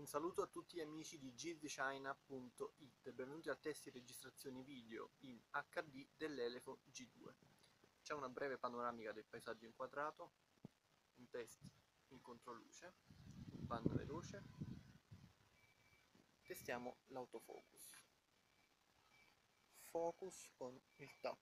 Un saluto a tutti gli amici di gizchina.it, benvenuti al test di registrazione video in HD dell'Elefo G2. C'è una breve panoramica del paesaggio inquadrato, un test in controluce, un panno veloce, testiamo l'autofocus. Focus con il tappo.